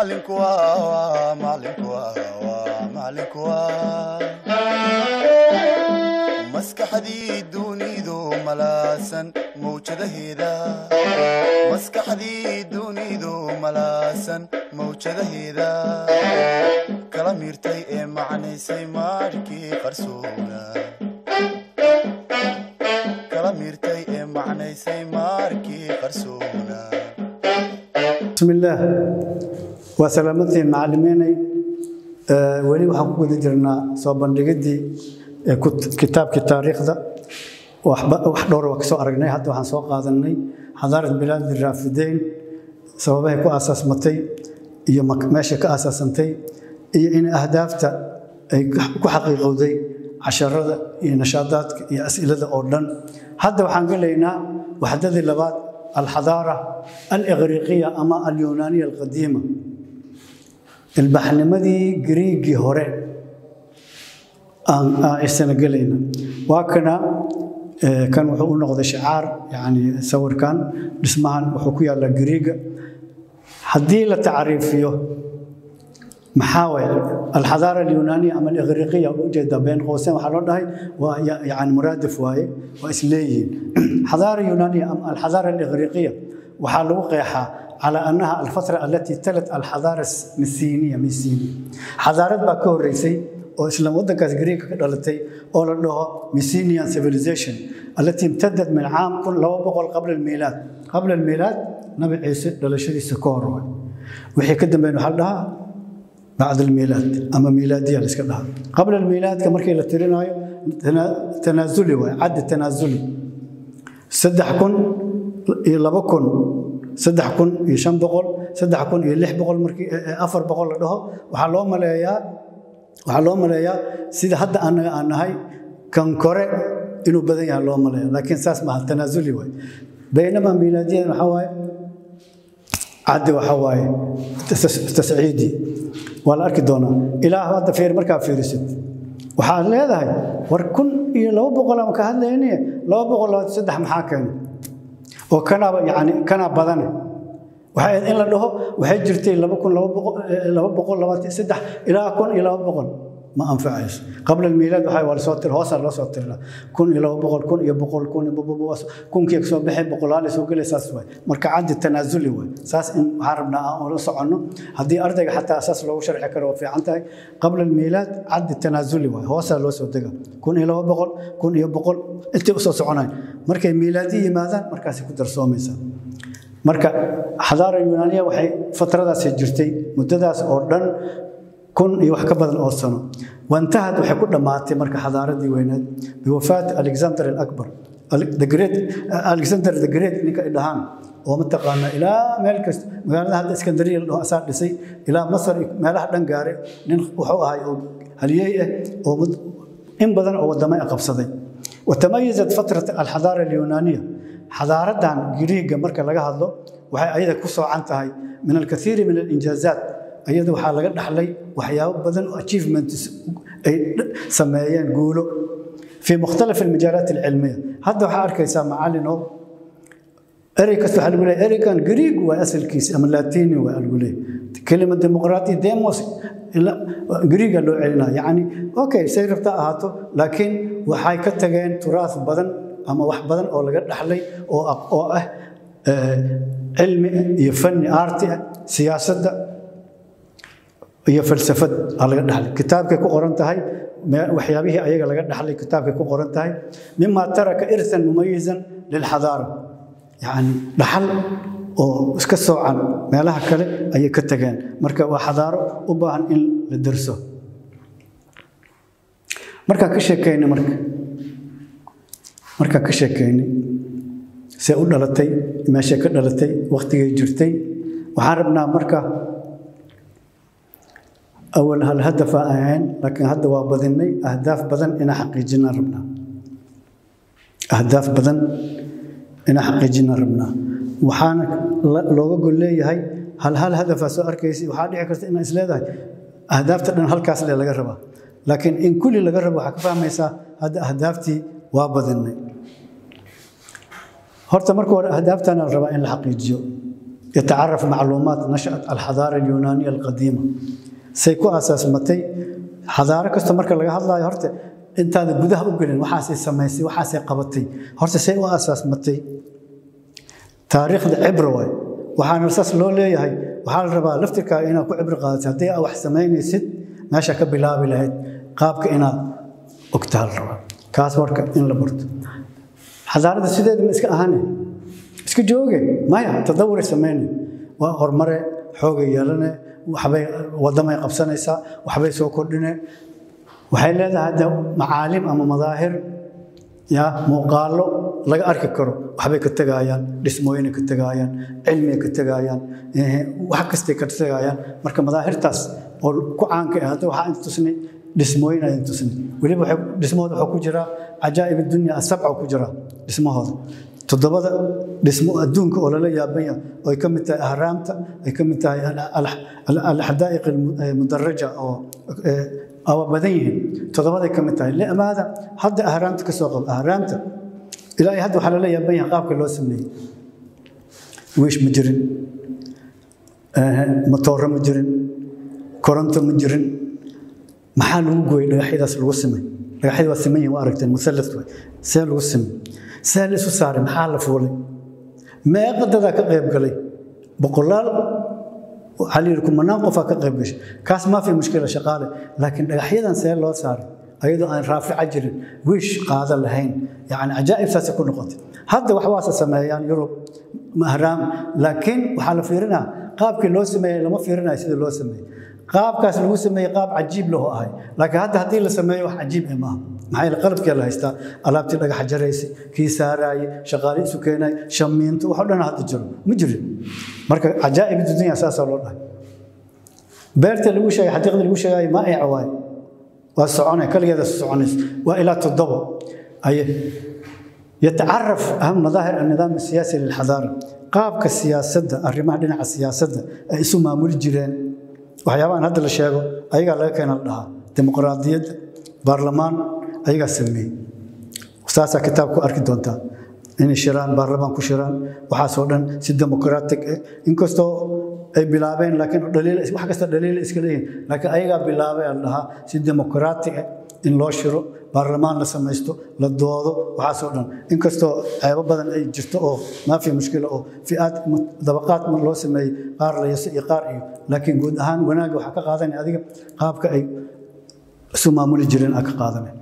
macalinku waa macalinku waa macalinku waa maskaxdii dunidu malaasan mawjadaheeda maskaxdii dunidu malaasan mawjadaheeda kala miirtay ee macnaysay maarkii qarsoona kala miirtay ee macnaysay maarkii qarsoona بسم waa salaamadtiin macalimiinay eh, weli waxaan ku guda jirnaa soo bandhigidii eh, kitaabkii taariikhda. Wax dhowr ah waa ka soo aragnay hadda waxaan soo qaadanay. Xadaarat bilaadi raafideyn sababahay ku aasaasmatay iyo meeshay ka aasaasantay iyo in ahdaafta ay ku xaqiiqowday casharada iyo nashaadaadka iyo as'ilada oo dhan. Hadda waxaan gelaynaa waxdadii labaad alxadaara aliqriiqiya ama alyunaaniya alqadiima ilbaxnimadii griigii hore isanagelayna waa kana kan wuxuu u noqday shicaar yani sawirkan dhismahan wuxuu ku yaallaa griiga haddii la tacriifiyo maxaa waye alxadaara alyunaaniya ama aliqriqiya ujeeda been qooseyn waxaa loo dhahay waa yani muraadif waaye waa isleeyihiin xadaara yunaaniya ama alxadaara aliqriqiya waxaa lagu qeexaa calى anaha alfatra alatii talat alxadaara masiiniya misiiniya xadaarad baa ka horeysay oo islaam wadankaas greega ka dhalatay oo la dhaho messenian civilization alatii imtadad min caam qabla miilaad qabla miilaad nabi ciise dhalashadiisa ka hor wixii ka dambeyn waxaa dhahaa bacd almiilaad ama miilaadiya la iska dhahaa qabla miilaadka markii la tirinaayo tanaasuli waay caddi tanaasuli saddex kun iyo shan boqol saddex kun iyo lix boqol markii afar boqol la dhaho. Waxaa loo maleeyaa waxaa loo maleeyaa sida hadda anaga aan nahay kan kore inuu badan yahay loo maleeya laakiin saas maaha tanaasuli waay. Baynamaa miilaadiyadan waxaa waaye caddi waxaa waaye tasciidi. Waa la arki doonaa. Ilaa hadda fiir markaa fiirisid. Waxaad leedahay war kun iyo laba boqol aan ka hadlayne laba boqol saddex maxaa keenay oo kanaa yani kanaa badane waxay in la dhaho waxay jirtay laba kun laba boqol labaatan saddex ilaa kun iyo laba boqol ma anfacayso. Qabla almiilaad waxaa waa la soo tir hoosaa loo soo tirna kun iyo laba boqol kun iyo boqol kun kunkii ka soo baxay boqolaal soo gelay saas waay. Marka caddi tanaasuli waay. Saas in waxaan rabnaa aan ula soconno. Haddii ardayga xataa saas loogu sharxi karo waa fiican tahay qabla almiilaad caddi tanaasuli waay. Hoosaa loo soo dega. Kun iyo laba boqol kun iyo boqol intay u soo soconayn markay miilaadi yimaadaan markaasay ku darsoomaysaa marka xadaara yunaaniya waxay fatradaasi jirtay muddadaas oo dhan kun iyo wax ka badan oo sano. Wantahad waxay ku dhammaatay marka xadaaradii weyneed. Biwafaat alexander great alexander the great ninka ay dhahaan oo mataqaana ilaa meel kasta magaalada hadda iskandariya la dhaho asaa dhisay ilaa masar meelaha dhan gaare nin wuxuu ahay oo haliyey ah oo in badan oo wadamo ay qabsaday. Watamayazat fatrat alxadaara alyunaaniya. Xadaaradan giriiga marka laga hadlo waxay ayada ku soocan tahay min alkathiiri min alinjaazaat iyada waxaa laga dhaxlay waxyaabo badan oo achievements ay sameeyeen guulo. Fii mukhtalaf almajaalaat alcilmiya. Hadda waxaa arkaysaa macallin oo erey kasta waxaa lagu leeyahay ereygan griig waa asalkiisa ama latini waa lagu leeyahay. Kelima dimuqraati demos griiga loo celinaya yacni okay say rabta ahaato laakiin waxay ka tageen turaas badan ama wax badan oo laga dhaxlay oo ah, ah eh, cilmi iyo fani arti siyaasadda iyo falsafad laga dhaxlay. Kitaabkay ku qoran tahay waxyaabihii ayaga laga dhaxlay kitaabkay ku qoran tahay mima taraka irthan mumayizan lilxadaara yani dhaxal oo iska soocan meelaha kale ayay ka tageen. Marka waa xadaaro u baahan in la derso markaa ka sheekayna marka. Markaa ka sheekaynay see u dhalatay meeshay ka dhalatay wakhtigay jirtay. Waxaan rabnaa marka awal hal hadaf aan ahayn laakiin hadda waa badinay ahdaaf badan inaan xaqiijinaan rabnaa ahdaaf badan inaan xaqiijinaan rabnaa waxaana looga gol leeyahay hal hal hadafaa soo arkaysa waxaa dhici karta inaan is ahdaafta dhan halkaas le laga rabaa laakiin in kulli laga rabo waxaa ka fahmaysaa hadda ahdaaftii waa badinay horta marka hore ahdaaftaana rabaa in la xaqiijiyo yatacaraf macluumaat nashat alxadaara alyunaaniya alqadiima say ku asaasmatay xadaaro kasta marka laga hadlaayo horta intaada gudaha u gelin waxaasay samaysay waxaasay qabatay. Horta say u asaasmatay taariikhda cibro waay. Waxaana saas loo leeyahay waxaa la rabaa laftirkaaga inaad ku cibro qaadatay haddii aad wax samaynaysid meesha ka bilaabi lahayd qaabka inaad ogtaa la rabaa. Kaas marka in la barto. Xadaarada sideeda ma iska ahane iska jooge? Maya tadawuray samayne waa horumare xoogay yeelane waxbay wadamay qabsanaysaa waxbay soo kordhine waxay leedahay de macaalim ama madaahir ya muuqaallo laga arki karo waxbay ka tegaayaan dhismooyinay ka tegaayaan cilmiyay ka tegaayaan wax kastay ka tegaayaan marka madaahirtaas oo ku caanka ah hadda waxaa inta tusnay dhismooyin ayaan tusnay. Weliba dhismahooda waxaa ku jira cajaa'ib dunya asabca ku jira dhismahooda. Toddobada dhismo adduunka oo lala yaaban yahay ay ka mid tahay ahraamta ay ka mid tahay alxadaa'iq almudaraja oo waa badan yihiin. Toddobaday ka mid tahay. Limaada hadda ahraamta ka soo ahraamta ilaahay hadda waxaa lala yaaban yahay qaabka loo sameeyey. Wiish ma jirin. Matooro ma jirin. Koronto ma jirin. Maxaa lagu gooyey dhagaxyadaas lagu simay dhagaxyada waa siman yihiin waa aragteen musallas see lagu simay see la isu saaray? Maxaa la fuulay meeqa dadaa ka qayb galay? Boqolaal? Waxaa la yidhi kumanaan qofaa ka qayb gashay? Kaas maa fi mushkila shaqaale. Laakiin dhagaxyadan see loo saaray ayadoo aan raafica jirin wiish qaada lahayn. Yacni cajaa'ib saasay ku noqotay. Hadda waxbaasa sameeyaan yurub mahraam laakiin waxaa la fiirinaa qaabkii loo sameeyey lama fiirinayo sidii loo sameeyey qaabkaas lagu sameeyey qaab cajiib lahu ahay. Laakiin hadda haddii la sameeyo wax cajiib eh maaha maxaa qalabkii la haystaa alaabtii dhagax jaraysay kii saaraayey shaqaale isu keenay shamiinto wax o dhan hadda jiro ma jirin. Marka cajaa'ib dunya saasaa loo dhahay. Beerta lagu sheegay xadiiqda lagu sheegaayo ma ay cawaay waa soconay kaligeeda soconays. Waa ilaa toddobo. Aye yatacaraf aham madaahir annidaam asiyaasi lilxadaara qaabka siyaasadda arrimaha dhinaca siyaasadda ay isu maamuli jireen. Waxyaabahan hadda la sheego ayagaa laga keena la dhahaa dimuqraadiyadda baarlamaan ayagaa sameeyey saasaa kitaabku arki doontaa inay shiraan baarlamaan ku shiraan waxaasoo dhan si dimuqraatig eh inkastoo ay bilaabeen laakiin dhaliil kasta dhaliila iska leeyihiin laakiin ayagaa bilaabay la dhahaa si dimuqraatig eh in loo shiro baarlamaan la samaysto la doodo waxaasoo dhan. Inkastoo ceebo badan ay jirto oo maafi mushkila oo fiaad dabaqaad loo sameeyey qaar la yaso iyo qaar iyo laakiin guud ahaan wanaagga waxaa ka qaadanay adiga qaabka ay isu maamuli jireen aa ka qaadanay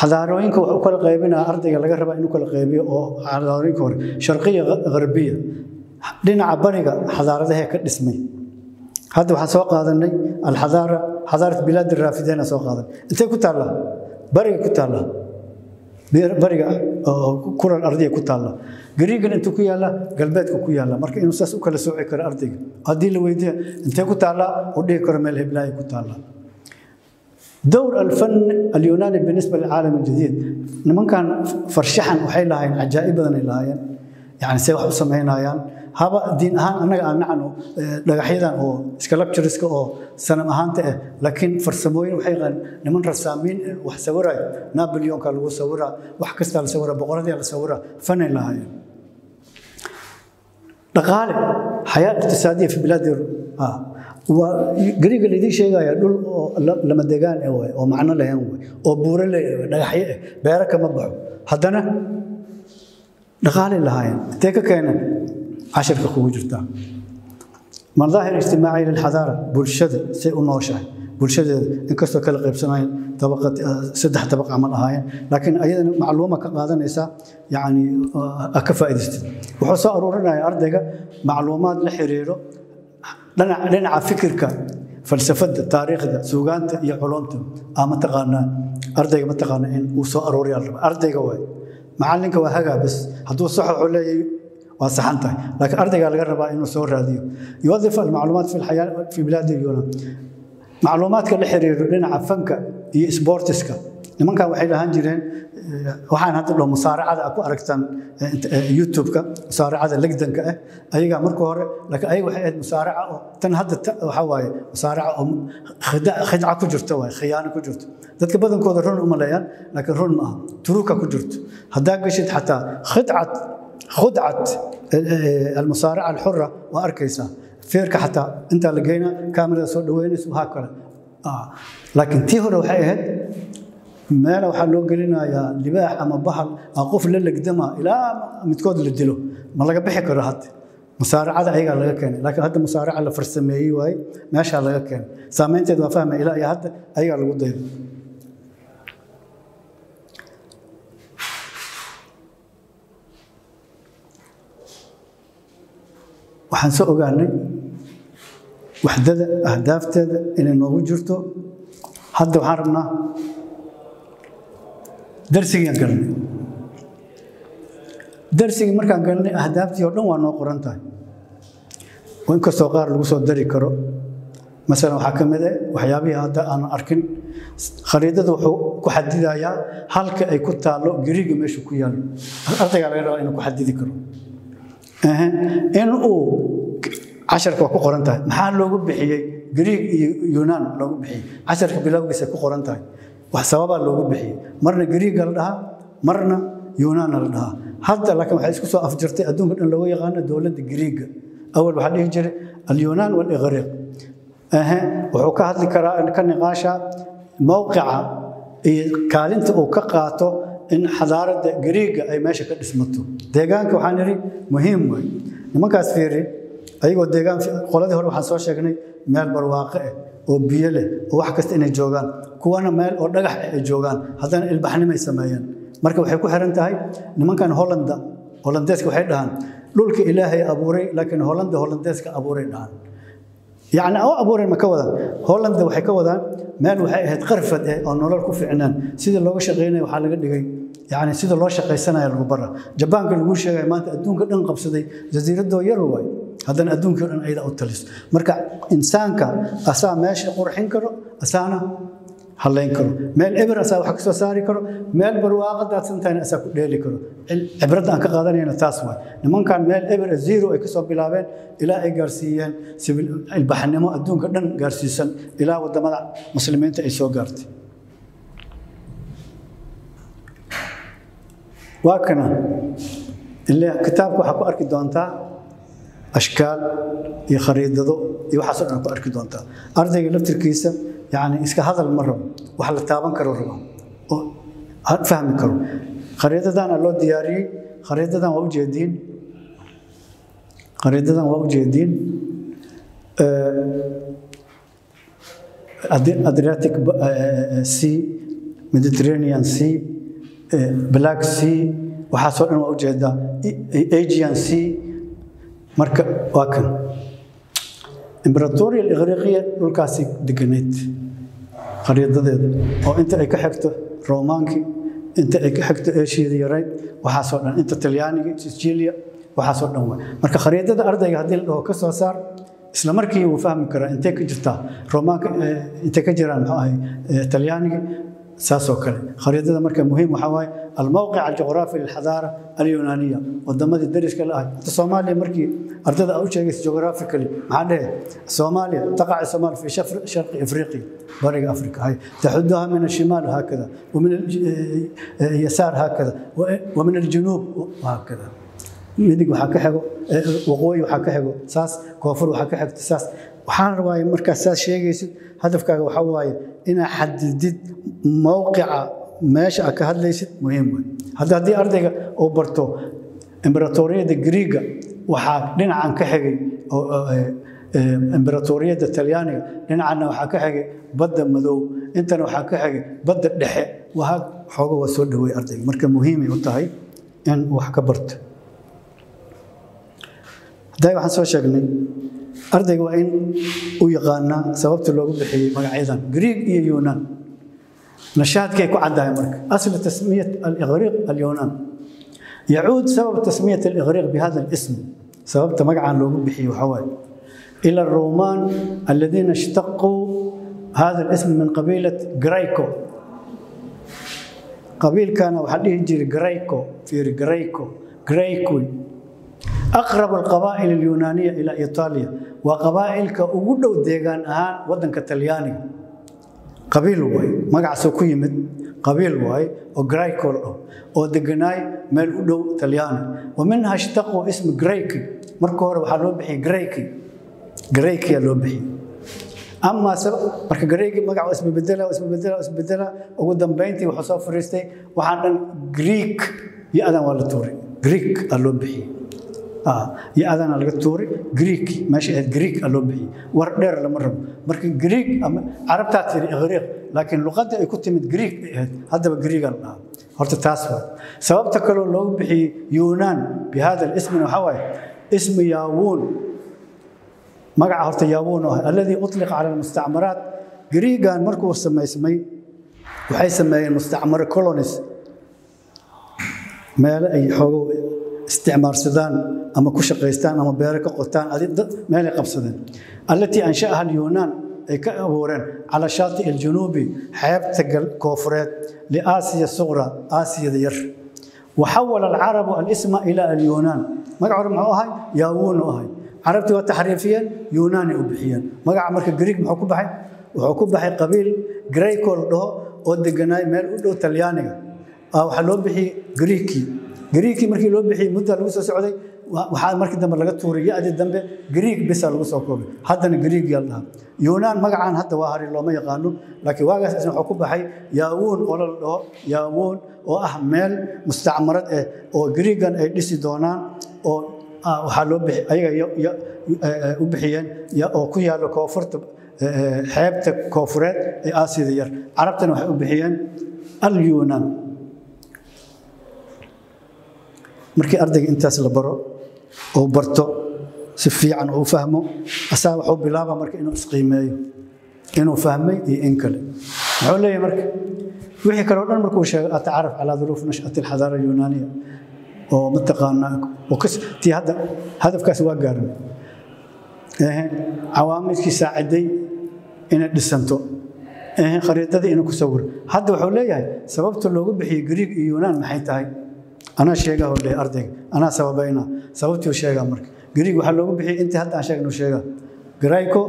xadaarooyinka wuxuu kala qaybinaa ardayga laga rabaa inuu kala qaybiyo oo xadaarooyinka hore sharqiya gharbiya dhinaca bariga xadaaradahe ka dhismay. Hadda waxaan soo qaadanay alxadaara xadaarat bilaad raafideena soo qaadan intay ku taallaa bariga ku taallaa bariga kulan ardayga ku taalla. Gariigan intuu ku yaalla galbeedka ku yaalla. Marka inuu saas u kala sooci karo ardayga. Haddii la weydiiya intee ku taallaa uu dhihi karo meel heblaaya ku taallaa dowr alfan alyunaani binisba lilcaalam aljadiid nimankan farshaxan waxay lahaayeen cajaa'ib badanay lahaayeen yani say wax u samaynayaan haba diin ahaan annaga aan nacno dhagaxyadan oo sculptureska oo sanam ahaanta ah laakiin farsamooyin waxay yaqaan niman rasaamiin wax sawirayo napoleonka lagu sawiraa wax kastaa la sawiraa boqoradii la sawiraa fanay lahaayeen dhaqaale xayaa iqtisaadiya fi bilaadi waa gariga laydin sheegaya dhul oo lama degaan eh oo macno lahayn waay oo buuro le dhagaxyo eh beero kama baxo. Haddana dhaqaalay lahaayeen. Intee ka keeneen? Cashirka kugu jirtaa madaahir ijtimaaciya lilxadaara bulshada say u nooshahay. Bulshadeeda inkastoo kala qaybsanayeen saddex dabaq camal ahaayeen laakiin ayadana macluuma ka qaadanaysaa yani ka faa'idaystay wuxuu soo aruurinaya ardayga macluumaad la xiriiro dhinaca fikirka falsafadda taariikhda suugaanta iyo culumta aa mataqaanaa ardayga mataqaanaa in uu soo aruuriyaa raba ardayga waay. Macalinka waa hagaa bas hadduu saxo wuxuu leeyahay waa saxan tahay. Laakiin ardaygaa laga rabaa inuu soo raadiyo. Yuwadif almacluumaat fi bilaadi yunaan macluumaadka la xiriiro dhinaca fanka iyo sboortiska nimankan waxay lahaan jireen waxaan hadda dhaho musaaracada ku aragtaan youtube-ka musaaracada legdanka ah. Ayagaa marka hore laakiin ayaga waxay ahayd musaaraca oo tan hadda waxaa waaye musaaraca oo khidca ku jirto waaye khiyaano ku jirto dadka badankooda run uma leeyaan laakiin run ma aha turuka ku jirto haddaa gashid xataa khidcat khudcat almusaaraca alxura waa arkaysaa. Feerka xataa intaa la geynaa kaamirada soo dhaweynaysa waxaa kale. Laakiin tii hore waxay ahayd meela waxaa loo gelinayaa libaax ama bahal qof la legdama ilaa midkood la dilo. Ma laga bixi karo hadda musaaracada ayagaa laga keenay laakiin hadda musaaraca la farsameeyey waaye meeshaa laga keenay. Saameynteed waa fahmay ilaa iyo hadda ayagaa lagu dayday waxaan soo ogaanay waxdada ahdaafteeda inay noogu jirto. Hadda waxaan rabnaa darsigiiaan galnay darsigii markaan galnay ahdaaftii oo dhan waa noo qoran tahay. Oo inkastoo qaar lagu soo dari karo. Masalan waxaa ka mid ah waxyaabihii hadda aan arkin khariidada wuxuu ku xadidayaa halka ay ku taallo gariga meesha ku yaallo ardaygaa laga rabaa inuu ku xadidi karo. In uu casharka ku qoran tahay. Maxaa loogu bixiyey? Griig iyo yunaan loogu bixiyey. Casharka bilowgiisa ku qoran tahay wax sababaa loogu bixiyey marna griiga la dhahaa marna yunaanna la dhahaa hadda laakiin waxay isku soo afjirtay adduunka dhan looga yaqaano dowladda griiga awal waxaa dhihi jiray alyunaan waliqriiq wuxuu ka hadli karaa ka niqaasha mowqica iyo kaalinta uu ka qaato in xadaaradda gariiga ay meesha ka dhismato. Deegaanka waxaan idhi muhiim wey nimankaas fiiri ayagoo deegaan qoladii hore waxaan soo sheegnay meel barwaaqe ah oo biyo leh oo wax kasta inay joogaan kuwana meel oo dhagax ah ay joogaan haddana ilbaxnimay sameeyeen. Marka waxay ku xiran tahay nimankan hollanda hollandeeska waxay dhahaan dhulka ilaahay abuuray laakiin hollanda hollandeeska abuuray dhahaan. Yacni oo abuureen ma ka wadaan? Hollanda waxay ka wadaan meel waxay ahayd qarfad eh oo nolol ku ficnaan sidii looga shaqaynaya waxaa laga dhigay yacni sida loo shaqaysanaya lagu bara jabaanka lagu sheegaya maanta adduunka dhan qabsaday jasiiradoo yar waay haddana adduunkii o dhan ayada u taliso. Marka insaanka asaa meesha qurxin karo asaana halayn karo. Meel eber asaa wax ka soo saari karo meel barwaaqa daadsantahayna asaa ku dheeli karo. Cibradda aan ka qaadanayna taas waay. Nimankan meel eber zero ay ka soo bilaabeen ilaa ay gaarsiiyeen ilbaxnimo adduunka dhan gaarsiisan ilaa waddamada muslimiinta ay soo gaartay. Waa kana kitaabka waxaa ku arki doontaa ashkaal iyo khariidado iyo waxaasoo dhan ku arki doontaa. Ardayga laftirkiisa yani iska hadal ma rabo wax la taaban karo rabo oo fahmi karo. Khariidadana loo diyaariyey khariidadan waa ujeediin khariidadan waa ujeediin adriatic sea mediterranean sea black sea waxaasoo dhan waa u jeedaa agian sea marka waa kan. Imberatoria iqriiqiya dhulkaasi deganayd khariidadeeda oo inta ay ka xigto romaankii inta ay ka xigto eshiyada yarayd waxaasoo dhan inta talyaaniga sicilia waxaasoo dhan waay marka khariidada ardayga haddii la ka soo saar isla markii wuu fahmi karaa intay ka jirtaa romaanka intay ka jiraan muxuu ahay talyaaniga saasoo kale. Khariidada marka muhiim waxaa waaye almowqic aljuqraafi lilxadaara alyunaaniya wadamadii dariska la ahay. Ta soomaaliya markii ardada a u sheegaysa juqraafically maxaa dhehe soomaaliya taqaca soomaaliya fii sharqi afriqiya bariga afrika hay taxuduha min ashimaal haakada wamin e, e, yasaar haakada wamin aljunuub haakada. Midig waxaa ka xego e, waqooyi waxaa ka xego saas koonfur waxaa ka xegto saas waxaan rabaaye markaas saas sheegaysid hadafkaaga waxaa waaye inaa xadidid mowqica meesha aad ka hadlaysid muhiim wey hadda haddii ardayga uu barto imberatoriyada griiga waxaa dhinacan ka xigay imberatoriyada talyaaniga dhinacanna waxaa ka xigay badda madow intana waxaa ka xigay badda dhexe. Waa xooga waa soo dhaweey ardayga. Marka muhiimay u tahay in wax ka barto. Hadday waxaan soo sheegnay ardayga waa in uu yaqaanaa sababta loogu bixiyey magacyadan griig iyo yuunaan nashaadkay ku caddahay marka aslu tasmiyat aliqriiq alyunaan yacuud sabab tasmiyat aliqriiq bihada alism sababta magacan loogu bixiyey waxaa waaye ila الرومان الذين اشتقوا هذا الاسم من قبيلة جريكو قبيل كان وحديه جيري جريكو aqrab alqabaa'il alyunaaniya ilaa itaaliya waa qabaa'ilka ugu dhow deegaan ahaan wadanka talyaaniga qabiil waay magacaasoo ku yimid qabiil waay oo graykol ah oo deganaay meel u dhow talyaani wa minha ishtaquu ismi grayki marka hore waxaa loo bixiyey grayki graykiyaa loo bixiyey ama marka gareygii magaca isbabedela isbabedela isbedela ugu dambayntii wuxuu soo fariistay. waxaa dhan greek. iyo adan waa la tuuray. Greek aa loo bixiyey iyo adana laga tuuray greek. Meesha ahayd greek aa loo bixiyey war dheer lama rabo. Marka greek carabtaa tiri iqriiq laakiin luqadda ay ku timid greek ay ahayd haddaba greegaa la dhahaa horta taas waa. Sababta kaloo loogu bixiyey yunaan bi hada ismina waxaa waaye? Ismi yaawuun magaca horta yaawuun oo ah alladii utliqa cala almustacmaraat. Greegan markuu samaysmay waxay sameeyeen mustacmaro colonies. Meelo ay xoogo isticmaarsadaan ama ku shaqaystaan ama beero ka qotaan meelay qabsadeen. Allatii ansha'aha alyunaan ay ka abuureen cala shaati aljunuubi xeebta koofureed liaasiya suqra aasiyada yar. Waxawala alcarabu alisma ila alyunaan magac hore muxuu ahay? Yaawuun u ahay. Carabtii waa taxriifiyeen yunaanay u bixiyeen. Magaca marka greek muxuu ku baxay? Wuxuu ku baxay qabiil grayco la dhaho oo deganaay meel u dhow talyaaniga. Waxaa loo bixiyey greekii greekii markii loo bixiyey mudda lagu soo socday waxaa markii dambe laga tuuray. Ya-dii dambe greek bisa lagu soo koobay haddana greek yaa la yunaan magacaan hadda waa hari looma yaqaano laakiin waagaas isna wuxuu ku baxay yaawuun oo la dhaho yaawuun oo ah meel mustacmarad eh oo greegan ay dhisi doonaan oo waxaa loo ayaga u bixiyeen oo ku yaalla koonfurta xeebta koonfureed ee aasiyada yar. Carabtana waxay u bixiyeen alyunaan markii ardayga intaas la baro oo barto si fiican uu fahmo asaa wuxuu bilaaba marka inuu isqiimeeyo inuu fahmay iyo in kale. Muxuu leeyahay marka? Wixii kale o dhan markuu sheego atacaraf calaa duruuf nashati alxadaara yunaaniya oo mataqaanaa tii hadda hadafkaas waa gaarnay cawaamidkii saaciday inay dhisanto. Khariidadii inuu ku sawiro hadda wuxuu leeyahay sababta loogu bixiyey griig iyo yunaan maxay tahay anaa sheegaa hordhe ardayga anaa sababayna. Sababtii sheegaa marka. Griig waxaa loogu bixiyey intii hadda aan sheegnu sheegaa. Grayco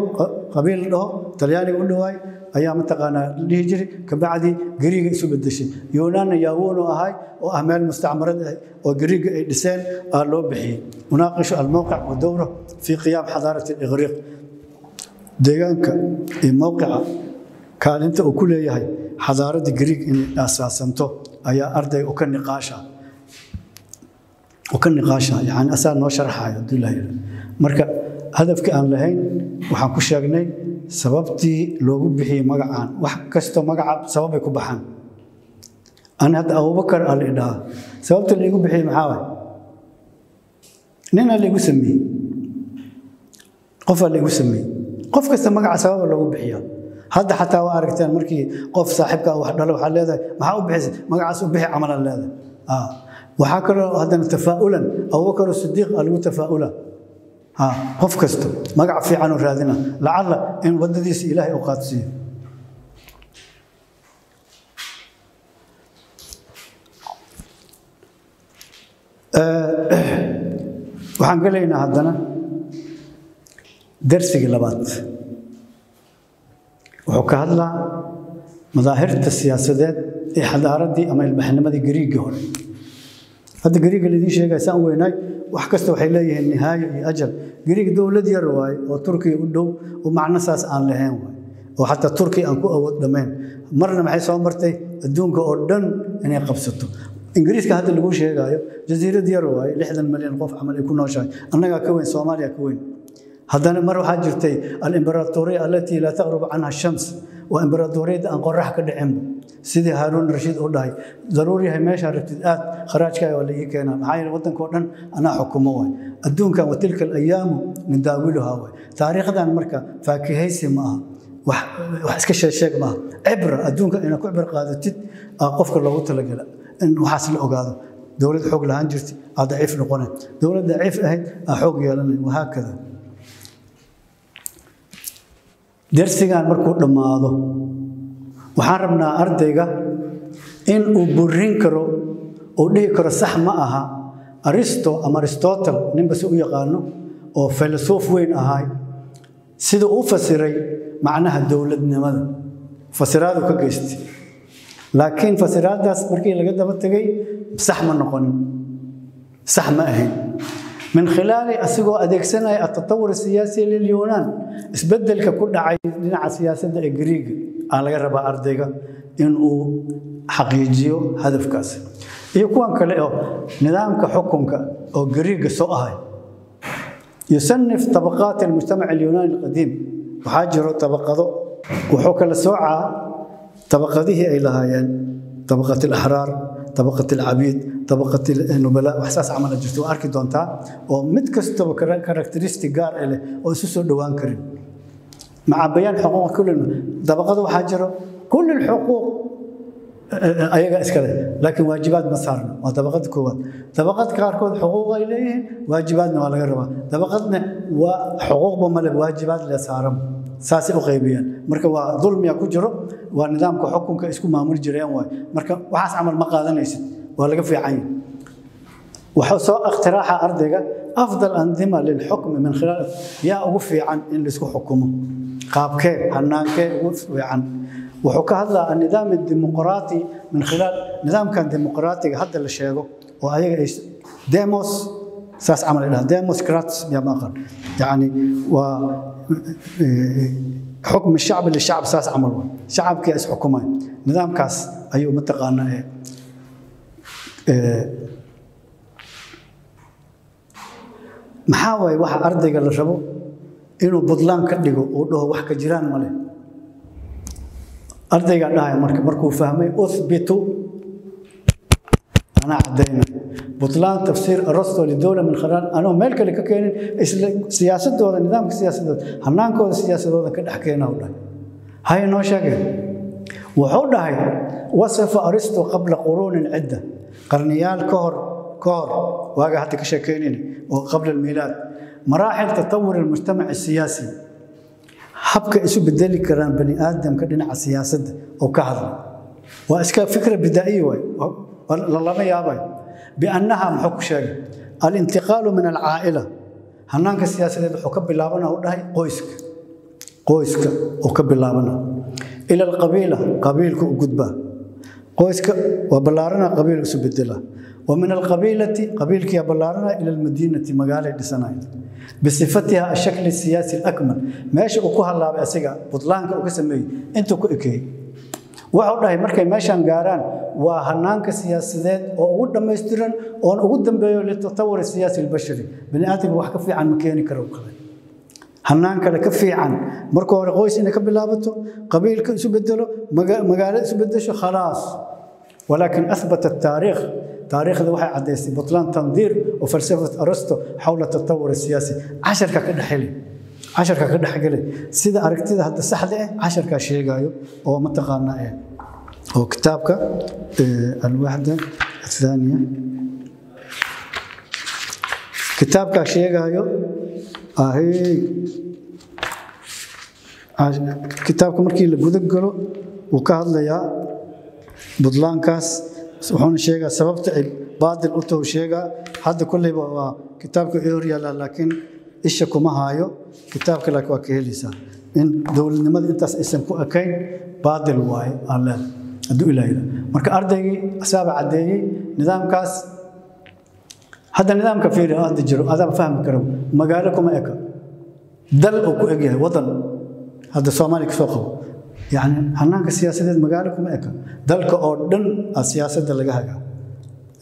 qabiil dhaho talyaaniga u dhawaay ayaa mataqaanaa dhihi jiray kabacdii gariiga isu bedeshay yunaanna yaawuunu ahay oo ah meel mustacmarad ah oo gariiga ay dhiseen aa loo bixiyey unaaqishu almowqic wadowra fii qiyaam xadaarati aliqriiq. Deegaanka iyo mowqica kaalinta uu ku leeyahay xadaaradda gariig inay asaasanto ayaa ardayga u ka niqaasha ka niqaasha yani asaa noo yidhaha marka hadafkii aan lahayn waxaan ku sheegnay sababtii loogu bixiyey magacaan. Wax kastoo magaca sababbay ku baxaan. Ani hadda abubakar aa la idhahaa sababta laigu bixiyey maxaa ninaa laigu sameeyey. Qofaa laigu sameeyey. Qof kasta magaca sababa loogu bixiyaa. Hadda xataa waa aragteen markii qof saaxiibka wax dhalo waxaa leedahay maxaa u bixisay? Magacaas u bixi camalaan leedahay waxaa kaloo haddana tafaa'ulan abubakar sidiiq aa lagu tafaa'ula qof kasto magac fiican u raadina. Lacalla in waddadiisa ilaahay u qaadsiiyo. Waxaan gelaynaa haddana darsigii labaad. Wuxuu ka hadlaa madaahirta siyaasadeed ee xadaaraddii ama ilbaxnimadii gariigii hore hadda gariiga laydin sheegaya saan weynaay wax kasta waxay leeyihiin nihaayo iyo ajal. Gariig dowlad yar waaye oo turkiya u dhow oo macno saas aan lahayn waay. Oo xataa turkiya aan ku awood dhammayn marna maxay soo martay? Adduunka oo dhan inay qabsato. Ingiriiska hadda lagu sheegaayo jasiirad yar waaye lixdan milyan qof camal ay ku nooshahay. Annagaa ka weyn soomaaliya ka weyn. Haddana mar waxaa jirtay alimberatoriya allatii laa taqrubu canha shams waa imberatoriyadda aan qorax ka dhicinba sidii haaruun rashiid u dhahay daruur yahay meeshaa rabtid aad kharaajkaaga waa la ii keenaa. Maxaa yeele waddanka dhan anaa xukumo waay. Adduunkan wa tilka alayaamu nidaawiluhaa waay. Taariikhdan marka faakihaysi ma aha. Wax iska sheegsheeg maaha cibra adduunka inaad ku cibr qaadatid aa qofka loogu talagala in waxaas la ogaado. Dowlad xoog lahaan jirtay aa daciif noqone dowlad daciif ahayd aa xoog yeelanay wahaakada dersigan markuu dhammaado waxaan rabnaa ardayga in uu burin karo uu dhihi karo sax ma aha aristo ama aristotle ninbase u yaqaano oo filasuuf weyn ahay sida u fasiray macnaha dowladnimada. Fasiraadu ka geystay laakiin fasiraadaas markii laga daba tegay sax ma noqonin sax ma ahayn min khilaali asigoo adeegsanaya atatawur siyaasi lilyunaan isbeddelka ku dhacay dhinaca siyaasadda ee gariiga aa laga rabaa ardayga inuu xaqiijiyo hadafkaas iyo kuwan kale oo nidaamka xukunka oo gariiga soo ahay yusanif tabaqaat almujtamac alyunaani alqadiim waxaa jiro tabaqado wuxuu kala soocaa tabaqadihii ay lahaayeen tabaqat alaxraar tabaqat alcabiid tabaqat nubala wax saas camal jirto waa arki doontaa oo mid kastaba karakteristic gaar ah leh oo isu soo dhowaan karin maca bayaan xuquuqa kullin tabaqada waxaa jiro kulli alxuquuq ayaga iskale laakiin waajibaad ma saarno waa dabaqada koowaad dabaqad qaarkood xuquuq ay leeyihiin waajibaadna waa laga rabaa dabaqadna waa xuquuqba male waajibaad le saaran saasay u qaybiyeen marka waa dulmiya ku jiro waa nidaamka xukunka isku maamuli jireen waay. Marka waxaas camal ma qaadanaysid waa laga fiican wuxuu soo ikhtiraaxa ardayga afdal andima lilxukmi min khilaal yaa ugu fiican in la isku xukumo. Qaabkee hanaankee ugu fiican. Wuxuu ka hadlaa anidaam dimuqraati min khilaal. Nidaamkan dimuqraatiga hadda la sheego oo ayaga ay demos saas camal ay dhahaan democrats yaa yani waa xukm shacb lishacb saas camal waa. Shacabkii is xukumay nidaamkaas ayuu mataqaana maxaa waaye waxa ardayga la rabo inuu budlaan ka dhigo uu dhaho wax ka jiraan ma leh? Ardaygaa dhahaya marka markuu fahmay uthbitu anaa caddayna butlaan tafsiir arasto lidowla min khalaal anoo meel kale ka keenin isla siyaasadooda nidaamka siyaasadooda hanaankooda siyaasadooda ka dhex keena u dhahay hay noo sheegeen wuxuu dhahay wasafa aristo qabla quruunin cidda. Qarniyaal ka hor ka hor waaga hadda ka sheekaynayna oo qabla almiilaad. Maraaxil tatawur almujtamac asiyaasi habka isu bedeli karaan bani aadamka dhinaca siyaasadda ka hadla waa iska lama yaabay. Biannaha muxuu ku sheegay alintiqaalu min alcaa'ila. Hanaanka siyaasadeed wuxuu ka bilaabana u dhahay qoyska. Qoyska oo ka bilaabana ila alqabiila qabiilka u gudbaa qoyska waa ballaarana qabiil isu bedela wa min alqabiilati qabiilkiyaa ballaarana ila almadiinati magaalay dhisanaya bisifatiha ashakli siyaasi alakmal. Meesha uu ku hallaabay asiga budlaanka uu ka sameeyey intuu ku ekeeyey wuxuu dhahay markay meeshan gaaraan waa hanaanka siyaasadeed oo ugu dhammaystiran oon ugu dambeeyo litatawur siyaasi albashari bani aadamka wax ka fiican ma keeni karo kale hanaan kale ka fiican. Marka hore qoys inay ka bilaabato qabiilka isu bedelo magaalo isu bedesho khalaas. Walaakin ahbata taariikh taariikhda waxay caddaysay butlaan tandiir oo falsafat arasto xawla tatawur siyaasi casharka ka dhexeli casharka ka dhexgelay sida aragtida hadda saxda ah casharkaa sheegaayo oo mataqaanaa eh. Oo kitaabka alwaxda athaaniya kitaabkaa sheegaayo kitaabka markii la guda galo wuu ka hadlayaa budlaankaas. Wuxuuna sheegaa sababta baadil u sheegaa. Hadda kolleyba waa kitaabka hor yaalla laakiin isha kuma haayo kitaabka laakiin waa ka helaysaa in dowladnimada intaas aysan ku ekayn baadil waaye aan leedahay hadduu ilaahida marka ardaygii asaaba caddeeyey nidaamkaas hadda nidaamka fiiri hadda jiro adaa fahmi karo magaalo kuma eka. Dal uu ku egyahay wadan. Hadda soomaaliya ka soo qabo. Yani hanaanka siyaasadeed magaalo kuma eka. Dalka oo dhan a siyaasadda laga hagaa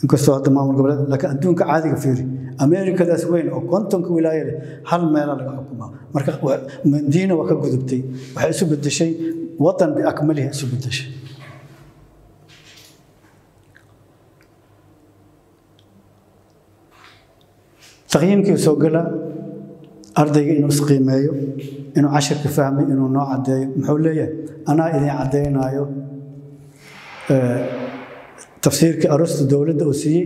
inkastoo hadda maamul goboleed laakiin adduunka caadiga fiiri ameerikadaas weyn oo kontonka wilaayo leh hal meela laga xukumaa marka madiina waa ka gudubtay waxay isu bedeshay wadan biakmalihi isu bedeshay taqyiimkii soo gala ardayga inuu isqiimeeyo inuu cashirka fahmay inuu noo caddeeyo muxuu leeyahay? Anaa idin caddaynaayo tafsiirkii arusta dowladda uu siiyey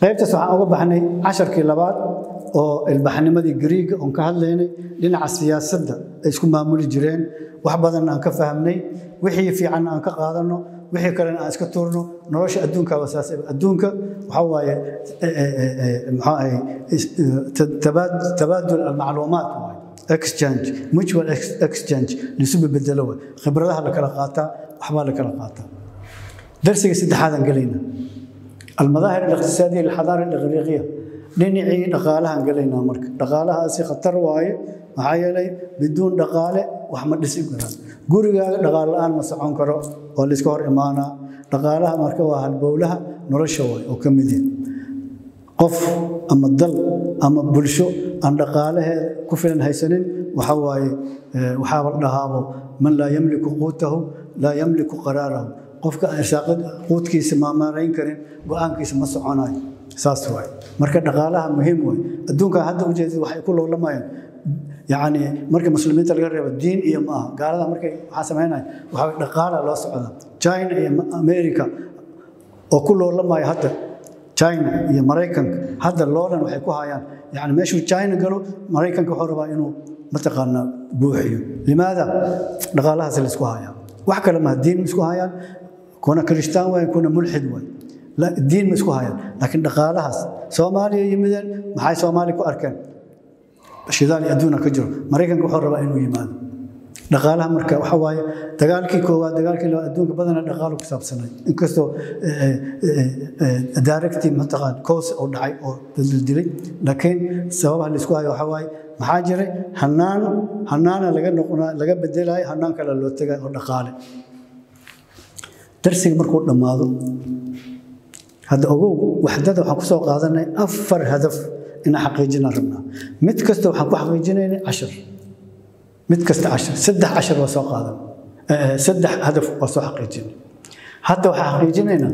qaybtaas waxaan uga baxnay casharkii labaad oo ilbaxnimadii gariiga oon ka hadlaynay dhinaca siyaasadda ay isku maamuli jireen wax badan aan ka fahmnay wixii fiican aan ka qaadanno wixii kalena aan iska tuurno nolosha adduunka wasaas adduunka waxaa waaye tabaadul almacluumaat exchange mutual ex- exchange lisu bedelo khibradaha la kala qaataa waxbaa la kala qaataa darsiga saddexaadaan gelayna almadaahir aliqtisaadiya lilxadaara aliqriiqiya dhinacii dhaqaalahaan gelaynaa marka. Dhaqaalahaasi khatar waaye maxaa yeelay biduun dhaqaale wax ma dhisi karaan gurigaaga dhaqaale la'aan ma socon karo oo layska hor imaanaa. Dhaqaalaha marka waa halbowlaha nolosha waay oo ka mid yahay qof ama dal ama bulsho aan dhaqaalaheeda ku filan haysanin waxa waaye eh, waxaaba la dhahaabo man laa yamliku quutahu laa yamliku qaraarahu. Qofka aan quudkiisa maamaarayn karin go'aankiisa ma soconayo saas waay marka dhaqaalaha muhiim waay. Adduunkan hadda ujeedada waxay ku loolamayaan yacni marka muslimiinta laga reebo diin iyo ma aha. Gaalada markay waxaa samaynaya waxaa dhaqaala loo socdaa. China iyo america oo ku loolamaya hadda china iyo maraykanka. Hadda loolan waxay ku hayaan yani meeshuu china galo maraykanka wuxuu rabaa inuu mataqaanaa buuxiyo. Limaada? Dhaqaalahaas laysku hayaa. Wax kale maha diin ma isku hayaan. Kuna kiristaan waay kuna mulxid waay La- diin ma isku hayaan. Laakiin dhaqaalahaas soomaaliya yimideen maxay soomaaliya ku arkeen? Shidaal iyo adduuna ka jiro. Maraykanka wuxuu rabaa inuu yimaado dhaqaalaha marka waxa waaye dagaalkii koowaad dagaalkii labaad adduunka badana dhaqaalu ku saabsanay. Inkastoo daaragtii mataqaan koos oo dhacay oo dildilay laakiin sababaha la isku hayo waxa waaye maxaa jiray? Hanaan hanaana laga noqonaa laga bedelayo hanaan kale loo tegay oo dhaqaale. Darsiga markuu dhammaado hadda ogow waxdada waxaan ku qaadanay afar hadaf inaan xaqiijinaan rabnaa. Mid kasta waxaan ku xaqiijinaynay cashar mid kasta cashar saddex cashar waa soo qaadan. Saddex hadaf waa soo xaqiijinay hadda waxaan xaqiijinaynaa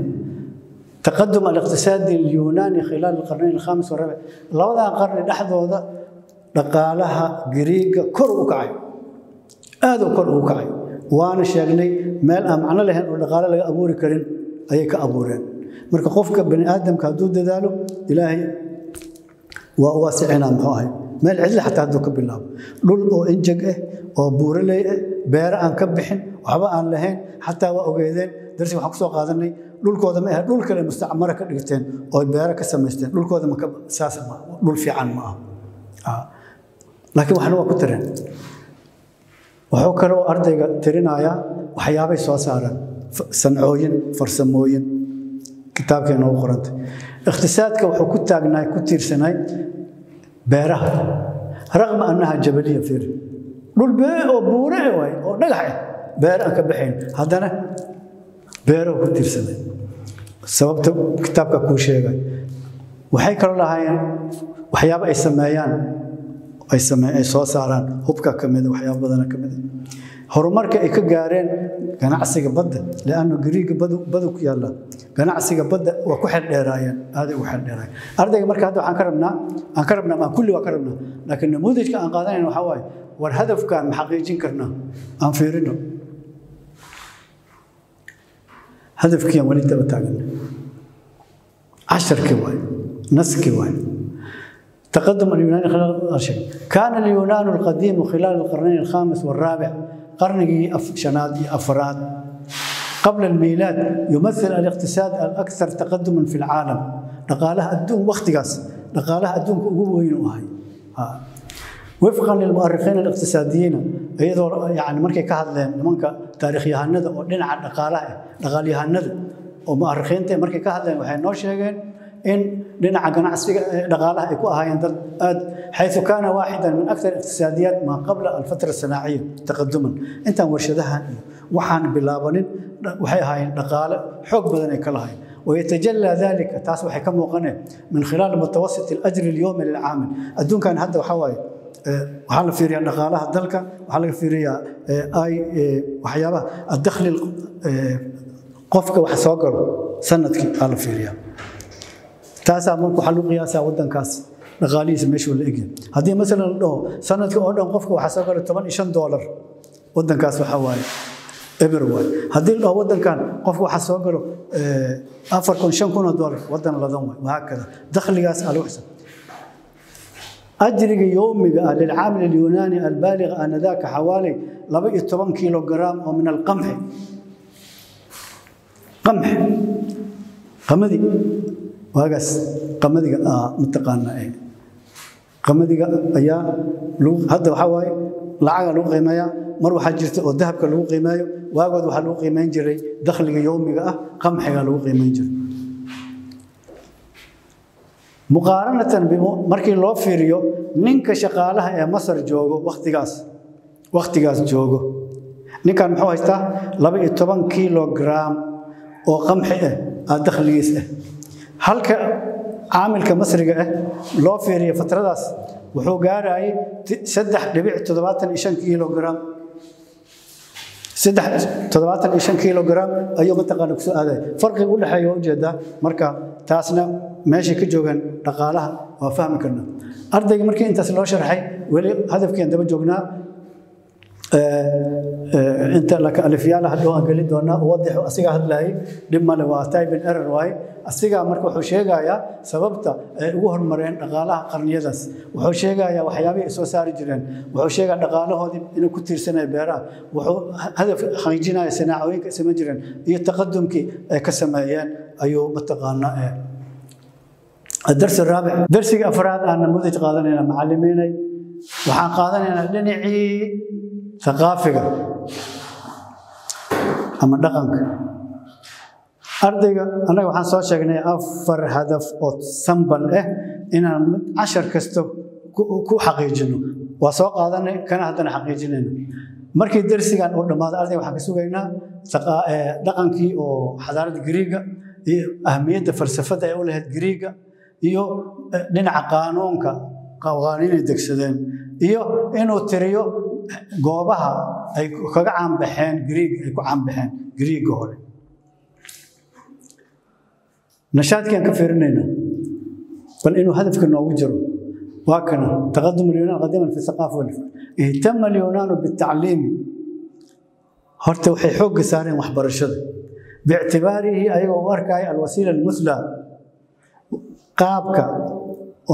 taqadum aliqtisaadi alyunaani khilaal alqarnayn alkhamis warabic labadan qarni dhexdooda dhaqaalaha giriiga kor u kacay. Aad u kor ugu kacay. Waana sheegnay meel aan macno lahayn oo dhaqaale laga abuuri karin ayay ka abuureen. Marka qofka bani aadamka hadduu dadaalo ilaahay waa u muxuu ahay meel cidla xataa hadduu ka bilaabo. Dhul oo injeg ah oo buuraley ah beere aan ka bixin waxba aan lahayn xataa waa ogeedeen. Darsi waxaan ku soo qaadanay dhulkooda ma ahe dhul kale mustacmara ka dhigteen oo beere ka samaysteen. Dhulkooda maka saas ma dhul fiican ma Ah. laakiin waxna waa ku tireen. Wuxuu kaloo ardayga tirinayaa waxyaabay soo saaraan. Sancooyin farsamooyin. Kitaabkay noogu qorantay. Ikhtisaadka wuxuu ku taagnaay ku tiirsanay بيرة. رغم أنها جبلية فير رول بيرة أو بورة أو نجحة بيرة كبحين هذا أنا بيرة كتير سنة سبب كتابك كوشي غاي وحي كرلا هاين وحياة بأي سمايان أي سمايان أي صوصاران هبكا كمد وحياة بدنا كمد horumarka ay ka gaareen ganacsiga badda lianno gariiga badu ku yaalla ganacsiga badda waa ku xeldheeraayeen aaday ugu xeldheeraayeen ardayga marka hadda waxaan ka rabnaa aan ka rabnaa maa kulli waa ka rabnaa laakiin namuudajka aan qaadanayna waxaa waaye war hadafkaan ma xaqiijin karnaa aan fiirino hadafkiiaan weli daba taagana casharkii waaye naskii waaye تقدم اليونان خلال الأرشد كان اليونان القديم خلال القرنين الخامس والرابع qarnigii shanaad iyo afraad qabla almiilaad yumail aliqtisaad alakar taqaduman fi lcaalam dhaqaalaha adduun wakhtigaas dhaqaalaha adduunka ugu weyn u ahay wifqan lilmuarikiina aliqtisaadiyiina iyadoo yani markay ka hadleen nimanka taariikhyahanada oo dhinaca dhaqaalaha eh dhaqaalyahanadu oo muarikiinta markay ka hadleen waxay noo sheegeen in dhinaca ganacsiga dhaqaalaha ay ku ahaayeen dad aad xayثu kaana waaxida min akثar iqtisaadiyaat maa qabla alfatra الsanaaciya taqaduman intaan warshadahan iyo waxaan bilaabanin waxay ahaayeen dhaqaale xoog badan ay ka lahayn ويتجلى ذلك تاس waxay ka muuqaneen min khilaal mutawasit الأجر اليومي للعامل adduunkan hadda waxaa waaye waxaa la fiiriyaa dhaqaalaha dalka waxaa laga fiiriyaa ay waxyaabaha الدخل qofka wax soo galo sanadkii aa la fiiriyaa taasaa marka waxaa lagu qiyaasaa waddankaas dhaqaalihiisa meeshuu la egyahay haddii masalan la dhaho sanadkii oo dhan qofka waxaa soo gala toban iyo shan doolar waddankaas waxaa waaye eber waaye haddii la dhaho waddankan qofka waxaa soo galo afar kun shan kun oo doolar waddan ladan waaye wahaakada dakhligaas aa lagu xisab أجرق يومك للعامل اليوناني البالغ آنذاك حوالي لبا يتبن كيلو جرام ومن القمح قمح قمدي waagaas qamadiga mataqaana qamadiga ayaa hadda waxaa waaye lacaga lagu qiimeeyaa mar waxaa jirta oo dahabka lagu qiimeeyo waagood waxaa lagu qiimeyn jiray dakhliga yowmiga ah qamxiga lagu qiimeyn jiray. Muqaaranatan markii loo fiiriyo ninka shaqaalaha ee masar joogo waktigaas wakhtigaas joogo. Ninkan muxuu haystaa? Laba iyo toban kilogram oo qamxi ah dakhligiis ah halka caamilka masriga ah loo fiiriyo fatradaas wuxuu gaarayay kilogram. Kilogram ayuu mataqaana ku soo aadaya farqiga u dhexeeya waa u jeedaa marka taasna meeshay ka joogaan dhaqaalaha waa fahmi karna. Ardayga markii intaas loo sharxay weli hadafkeen daba joognaa inta laka alifyaala hadhow aan geli doonaa wadixu asigaa hadlayay dhib male waa typing error waaye asigaa marka wuxuu sheegayaa sababta ay ugu hormareen dhaqaalaha qarniyadaas wuxuu sheegayaa waxyaabihii ay soo saari jireen wuxuu sheegaa dhaqaalahoodii inuu ku tiirsanaya beeraha wuxuu hadaf xaqiijinaya sanaacooyinka samayn jireen iyo taqadumkii ay ka sameeyeen ayuu mataqaanaa الدرس الرابع درس أفراد أنا نموذج قادنا معلميني وحان قادنا دنعي ثقافة أما دقنك ardayga annaga waxaan soo sheegnay afar hadaf oo sambal ah inaan cashar kasta ku xaqiijino. Waa soo qaadanay kana haddana xaqiijinayna markii darsigan uu dhammaado ardayga waxaan ka sugaynaa dhaqankii oo xadaaradda gariiga iyo ahamiyadda falsafada ee u lahayd gariiga iyo dhinaca qaanuunka qawaaniinay degsadeen iyo inuu tiriyo goobaha ay kaga caanbaxeen griig ay ku caanbaxeen griiga hore nashaadkiaan ka fiirinayna bal inuu hadafka noogu jiro waa kana. Taqadum alyunaan qadiman fi walfikr ihtama alyunaanu bitacliimi horta waxay xoogga saareen waxbarashada. Biictibaarihi ayagoo u arkaya alwasiila almuthla qaabka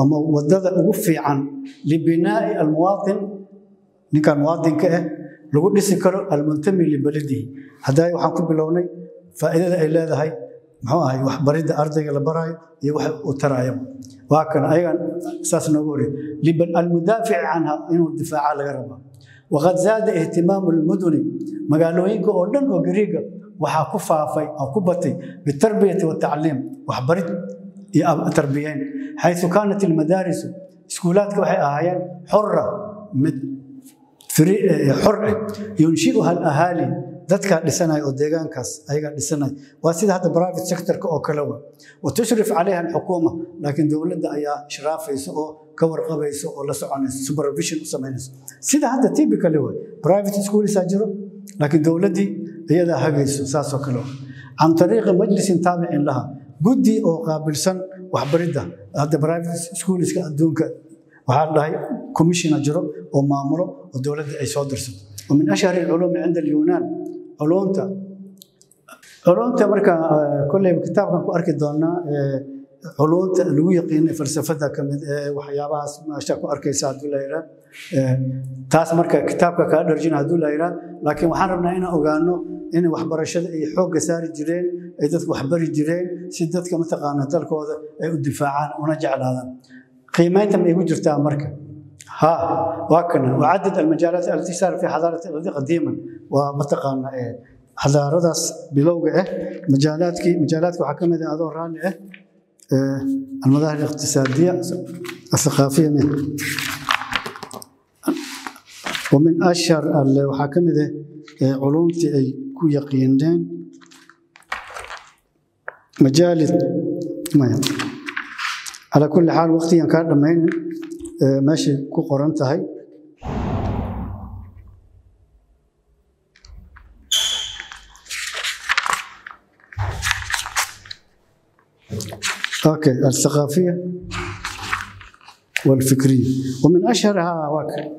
ama waddada ugu fiican libinaa'i almuwaatin. Ninkan muwaadinka ah lagu dhisi karo almuntami libaladihi haddaa waxaan ku bilownay faa'iidada ay leedahay muxuu ahay waxbaridda ardayga la baraayo iyo wax uu taraayo. Waa kan ayagan saas noogu horey almudaafici canha inuu difaaca laga rabaa waqad zaada ihtimaamu lmuduni magaalooyinka oo dhan oo gariiga waxaa ku faafay oo ku batay bitarbiyati watacliim waxbarid iyo tarbiyeyn xayثu kaanat ilmadaarisu iskuulaadka waxay ahaayeen xora mid xor ah yunshiuha alahaali dadkaa dhisanaya oo deegaankaas ayagaa dhisanaya waa sida hadda private sectorka oo kale wa. Watushrif calayha alxukuuma laakiin dowladda ayaa ishraafaysa oo ka warqabaysa oo la soconaysa supervision u samaynaysa sida hadda typically wa private schoolsaa jiro laakiin dowladdii iyadaa hagayso saasoo kale wa. Can طariiqi majlisin taabicin laha guddi oo qaabilsan waxbaridda hadda private schoolska adduunka. Waxaa dhahay commissiona jiro oo maamulo oo dowladda ay soo dirsato min ashhar اculuumi cinda اlyunaan culumta culumta marka eh, koleyba kitaabkan ku arki doonaa eh, culumta lagu yaqiina falsafada ka mid ee eh, waxyaabahaas meesha ku arkaysa hadduu layra taas marka kitaabka kaa dharjina hadduu layra laakiin waxaan rabnaa inaan ogaano in waxbarashada ay xoogga saari jireen ay dadku waxbari jireen si dadka mataqaana dalkooda ay u difaacaan una jeclaadaan. Qiimaynta ma ها وكنا وعدد المجالات التي صار في حضارة الأرض قديما ومتقنا إيه حضارة بلوغة إيه مجالات كي مجالات وحكمة هذول راني إيه المظاهر الاقتصادية الثقافية من ومن أشهر وحكمة علوم أي كو يقينين مجال ما على كل حال وقتي كان لما meeshay ku qoran tahay اوكي الثقافيه والفكريه ومن اشهرها واك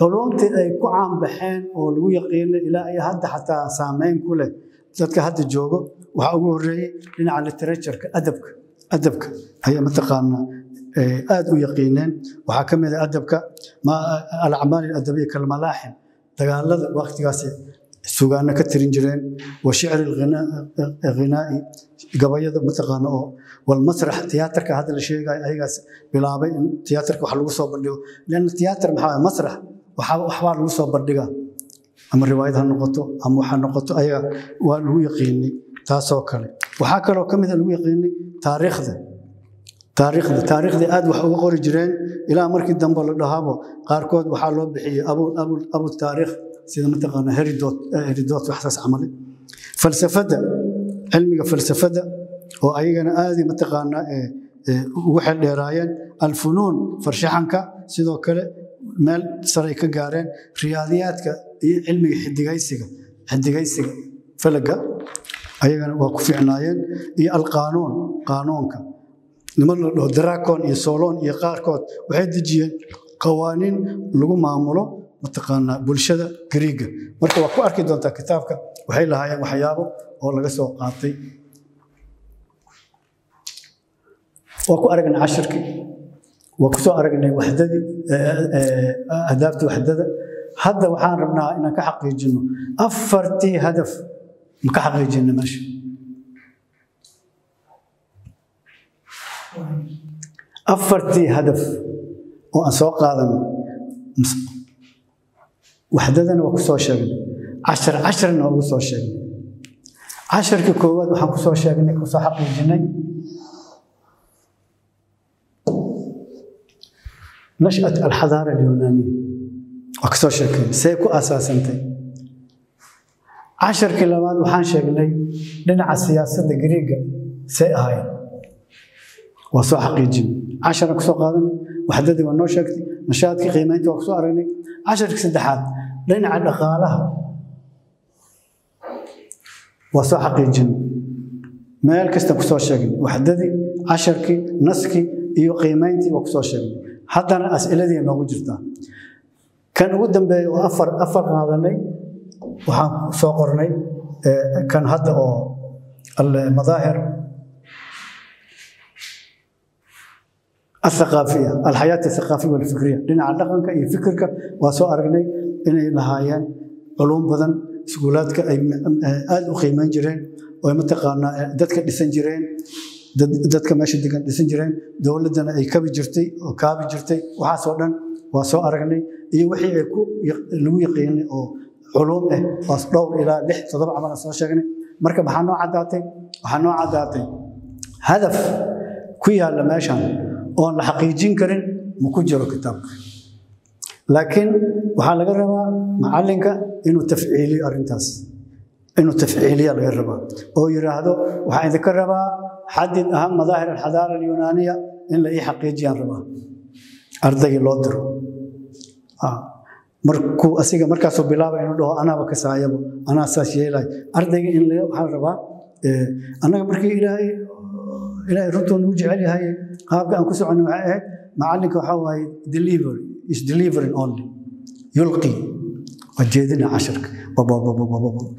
علومتي ay ku caan baxeen oo lagu yaqiino ilaa ay hadda xataa saameyn ku leh dadka hadda joogo waxa ugu horeeyay dhinaca literatureka adabka adabka ayaa mataqaanaa aad u yaqiineen. Waxaa ka mid ah adabka alacmaal aladabiya kalmalaaxim dagaalada waqtigaasi sugaano ka tirin jireen wa shicri ghinaa'i gabayada mataqaana oo walmasrax tiyaatarka hadda la sheegayo ayagaas bilaabay in tiyaatarka wax lagu soo bandhigo. Lanna tiyaatar maxaa masrax waxbaa lagu soo bandhigaa. Ama riwaayad ha noqoto ama waxa noqoto ayaga waa lagu yaqiinay taasoo kale. Waxaa kaloo ka mida lagu yaqiinay taariikhda taariikhdii aad wax uga qori jireen ilaa markii dambe la dhahaabo qaarkood waxaa loo bixiyey abu taariikh sida mataqaana heridot heridot waxsaas camale falsafadda cilmiga falsafadda oo ayagana aadi mataqaana ugu xeldheeraayeen alfunuun farshaxanka sidoo kale meel saray ka gaareen riyaadiyaadka iyo cilmiga xidigaysiga xidigaysiga falaga ayagana waa ku fiicnaayeen iyo alqaanuun qaanuunka niman la dhaho drakon iyo solon iyo qaarkood waxay dejiyeen qawaaniin lagu maamulo mataqaanaa bulshada gariiga. Marka waa ku arki doontaa kitaabka waxay lahaayeen waxyaabo oo laga soo qaatay. Waa ku aragnay cashirkii waa ku soo aragnay waxdadii ahdaaftii waxdada. Hadda waxaan rabnaa inaan ka xaqiijino afartii hadaf ma ka xaqiijina meesha afartii hadaf oo aan soo qaadanay waxdadana waa ku soo sheegnay. Cashar casharna waa ugu soo sheegnay. Casharkii koowaad waxaan ku soo sheegnay ku soo xaqiijinay. Nashat alxadaara alyunaaniya waa ka soo sheekay see ku aasaasantay. Casharkii labaad waxaan sheegnay dhinaca siyaasadda gariiga see ahaayeen. Waa soo xaqiijin عشرة كسو قادم وحدد ونوشك نشاط كي قيمة انت وكسو أريني عشرة كسو دحاد لين عدد خالها وصو حق الجن. ما يلكس تكسو شاكي وحدد عشرة كي نسكي يو قيمة انت وكسو شاكي حتى أنا أسئلة دي ما وجرتا كان ودن بي أفر أفر قادمي سو قرني آه، كان هذا المظاهر. aaaaiya alxayaat athaqaafiya walfikriya dhinaca dhaqanka iyo fikirka waa soo aragnay inay lahaayeen culuum badan iskuulaadka ay aad u qiimayn jireen oo mataqaanaa dadka dhisan jireen dadka meesha degan dhisan jireen dowladdana ay kabi jirtay oo kaabi jirtay waxaasoo dhan waa soo aragnay iyo wixii ay lagu yaqiinay oo culuum ah waa dhowr ilaa lix todoba camala soo sheegnay marka maxaa noo caddaatay waxaa noo caddaatay hadaf ku yaalla meeshan oon la xaqiijin karin ma ku jiro kitaabka. Laakiin waxaa laga rabaa macalinka inuu tafciiliyo arrintaas inuu tafciiliya laga rabaa oo yidhaahdo waxaan idinka rabaa xadid aham madaahir alxadaara alyunaaniya in la ii xaqiijiyaan rabaa. Ardaygii loo diro. Markuu asiga markaasuu bilaaba inuu dhaho anaaba kasaayabo anaa saas yeelay. Ardayga in waxaa rabaa annaga markii ilaahay ilaahay runtuu nagu jecel yahay. Qaabka aan ku soconay waxay ahayd macalinka waxaa waaye deliver is delivering only. Yulqi waa jeedina casharka.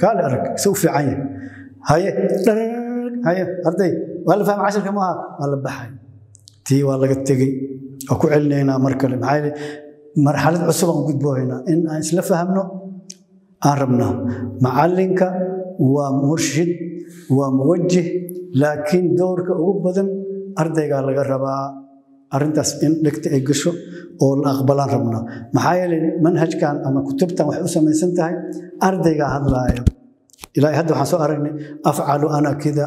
Kaale arag se u fiican yahay. Haye haye arday waa la fahma casharka maaha? Waa la baxay. Tii waa laga tegey. Waa ku celinaynaa mar kale. Maxaa marxalad cusub aan u gudboohaynaa in aan isla fahamno aan rabnaa macalinka waa murshid waa muwajih laakiin dowrka ugu badan ardaygaa laga rabaa arintaas in dhegta ay gasho oo la aqbalaan rabnaa maxaa yeelay manhajkan ama kutubtan waxay u samaysan tahay ardaygaa hadlaayo. Ilaahay hadda waxaan soo aragnay afcalu ana kida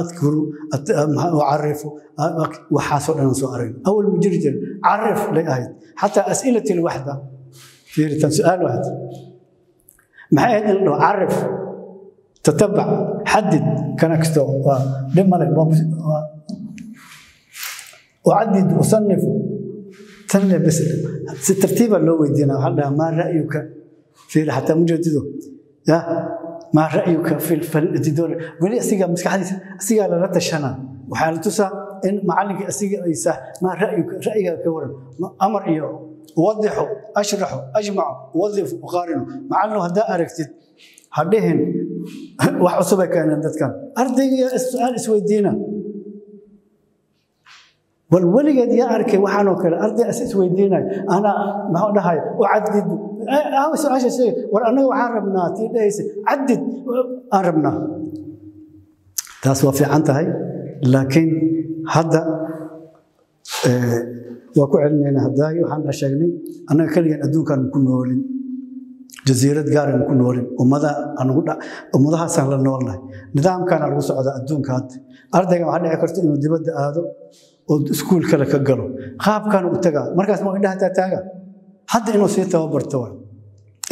adkuru ucarifu waxaasoo dhan soo aragnay. Awal ma jiri jirin. Carif lay ahayd. Xataa as'ilati fiiritan su'aal waxda. Maxay ahayd in la dhaho carif xadid kanaksto waa dhib male ucadid usanifu tanle bs si tartiiba ah loo weydiina waxaa dhaha maa ra'yuka hataa mujaadido ya maa ra'yuka fidor weli asiga maskaxdiisa asigaa lala tashana. Waxaa la tusaa in macalinka asiga aysaa maa ra'yuka ra'yigaa ka waran. Amar iyo uwadixo ashraxo ajmaco uwadifu uqaarino macalinu haddaa aragtid ha dhihin. wax cusubay keeneen dadkan. Ardayga su'aal isweydiina. Bal weligeed yaa arkay waxaanoo kale arday as isweydiinay. Anaa maxuu dhahay? Ucadidu aawa su'aasha sheeg war annaga waxaan rabnaa tii dhahaysa cadid aan rabnaa. Taas waa fiican tahay. Laakiin hadda waa ku celinaynaa haddaay waxaan sheegnay annaga keligeen adduunkaan ku noolin jasiirad gaaran ku noolin ummadahaasaan la noolnahay nidaamkaana lagu socdaa adduunka hadda ardaygan waxaa dhici karta inuu dibadda aado oo iskuul kale ka galo. Qaabkan u tagaa. Markaas ma indhaha taataaga hadda inuu sii tababarto waay.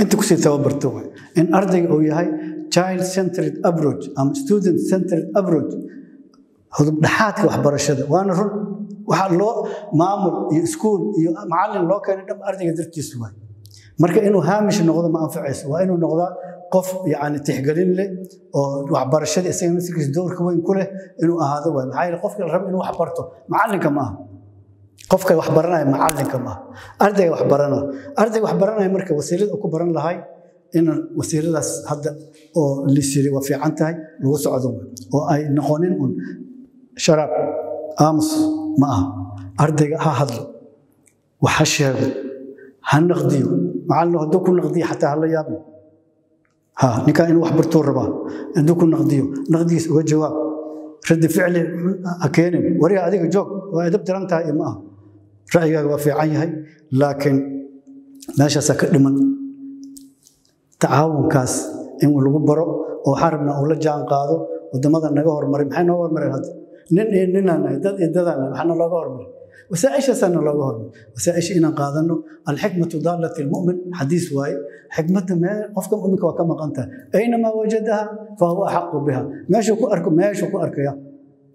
Inta ku sii tababarto waay. In ardayga uu yahay child centered approach ama student centered approach hudubdhaxaadka waxbarashada. Waana run waxaa loo maamul iyo iskuul iyo macallin loo keenay dham ardayga dartiisu waay marka inuu haamish noqdo ma anfacayso waa inuu noqdaa qof yani tixgelin leh oo waxbarashadii isaga naftirkiisa doorka weyn ku leh inuu ahaado. Waay maxaa yeele qofka la rabo inuu wax barto? Macallinka ma aha. Qofka wax baranaya macallinka ma aha. Ardayga wax barana. Ardayga wax baranaya marka wasiilada ku baran lahay in wasiiladaas hadda oo lisiri waa fiican tahay lagu socdo oo ay noqonin un. Sharaab aamus ma aha. Ardayga ha hadlo. Wax ha sheego ha naqdiyo. Macallin hadduu ku naqdiyo xataa hala yaabin ninkaa inuu wax bartuu rabaa hadduu ku naqdiyo. Naqdigiis uga jawaab. Raddi ficli ha keenin. Wariga adiga joog waa edab tiran tahay iyo ma aha. Ra'yigaaga waa fiican yahay laakiin meeshaasaa ka dhiman. Tacaawunkaas in lagu baro oo waxaan rabnaa uu la jaan qaado waddamada naga hormaray maxay nooga hormareen hadda? Nin iyo ninaan dad iyo dadaan nahay waxaa nalooga hormaray wasaaishaasaa looga hormay wasaaisha inaan qaadano alxikmatu daalati lmumin xadiis waaye xikmadda mee qofka muminka waa ka maqan tahay aynamaa wajadaha fahuwa axaqu biha. Meeshuu ku arko meeshuu ku arkaya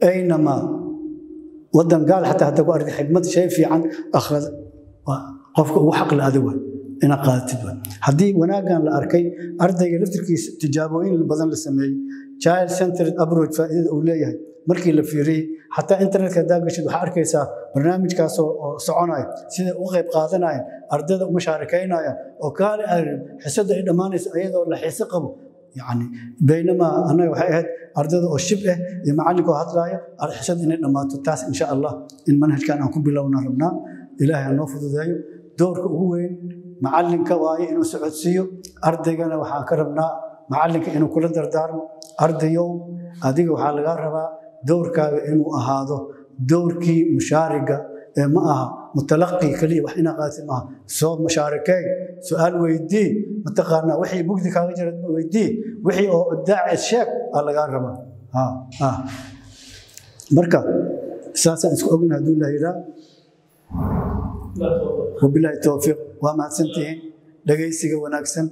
aynamaa wadan gaal xataa hadda ku arka xikmad shay fiican akhrada qofka ugu xaqli adig waay inaad qaadatid waay haddii wanaaggan la arkay ardayga laftirkiisa tijaabooyin badan child centered approach faa'iidada uu markii la fiiriyey xataa internetka haddaa gashid waxaa arkaysaa barnaamijkaasoo oo soconaya sida u qayb qaadanaya ardayda uma shaarikaynaya oo kaale xisada ay dhammaanaysa ayadoo la xiise qabo yani baynamaa annaga waxay ahayd ardayda oo shib ah iyo macallinka oo hadlaaya xisad inay dhammaato taas insha allah in manhajkan aan ku bilowna rabnaa ilaahay ha noo fududeeyo. Doorka ugu weyn macallinka waaye inuu socodsiiyo ardaygana waxaan ka rabnaa macallinka inuu kula dardaarmo ardayow adiga waxaa lagaa rabaa dowrkaaga inuu ahaado dowrkii mushaariga ee ma aha mutalaqi keliya wax inaa qaatid maaha soo mushaarikey su'aal weydii mataqaanaa wixii bugdi kaaga jira weydii? Wixii oo ibdaac sheeg aa lagaa rabaa marka saasaan isku ogna hadduu la yidhaa. Wabilaahi towfiiq waa mahadsantihiin. Dhegaysiga wanaagsan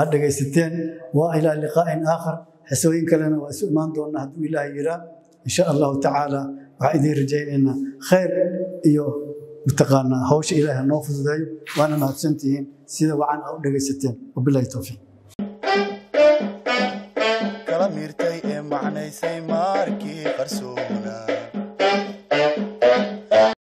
aad dhegaysateen waa ilaa liqaa'in aakhar. Xisooyin kalena waa isu imaan doonaa hadduu ilaahay yiraa in sha allahu tacaala waxaan idiin rajaynaynaa khayr iyo mataqaanaa hawsha ilaahay noo fududeeyo waana mahadsantihiin sida wacan aa u dhegaysateen wabilaahi towfiiq